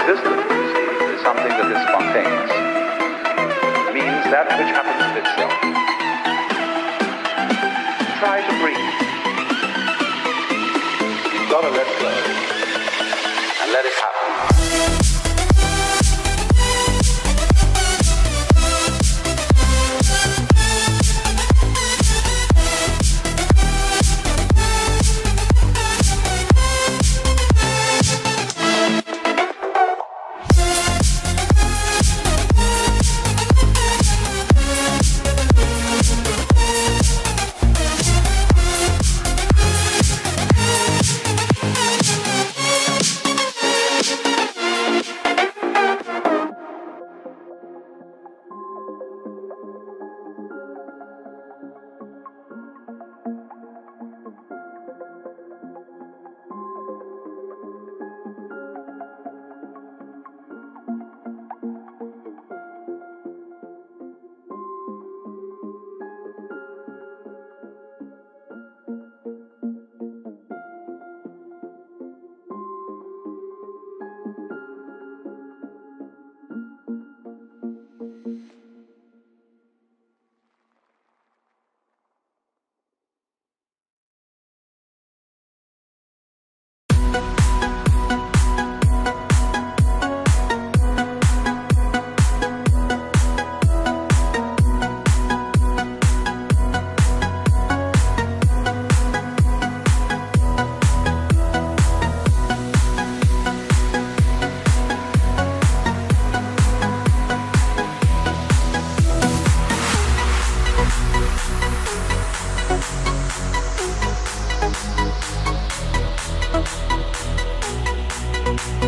existence is something that is spontaneous, it means that which happens of itself. Try to breathe. You've got to let go and let it happen. Bye.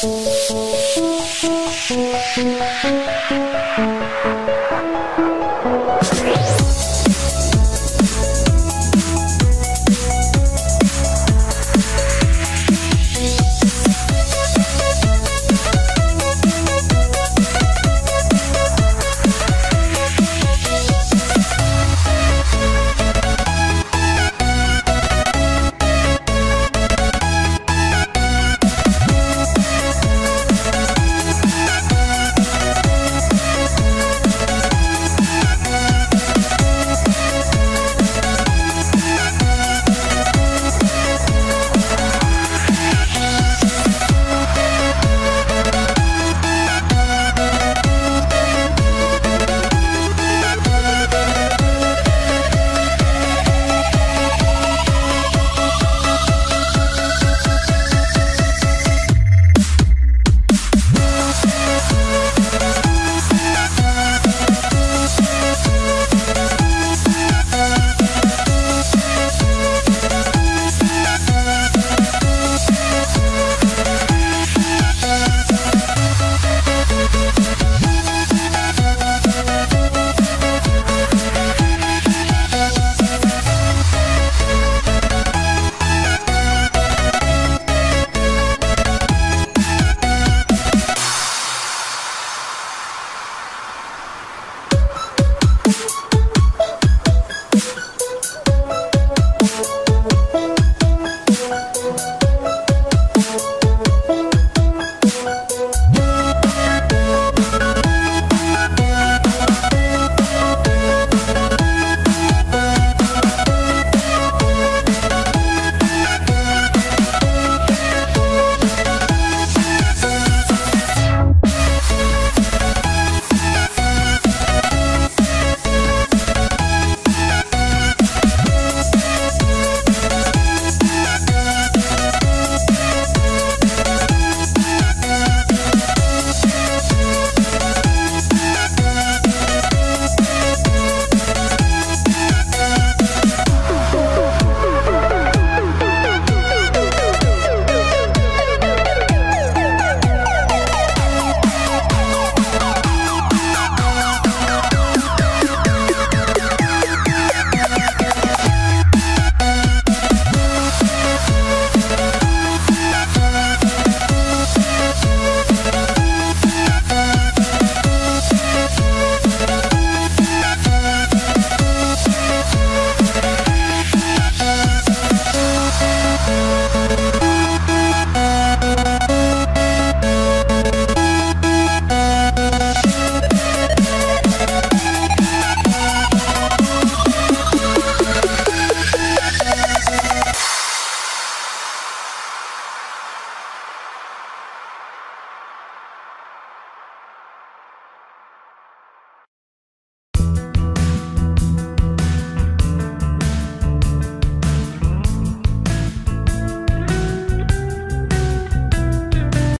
Thank you.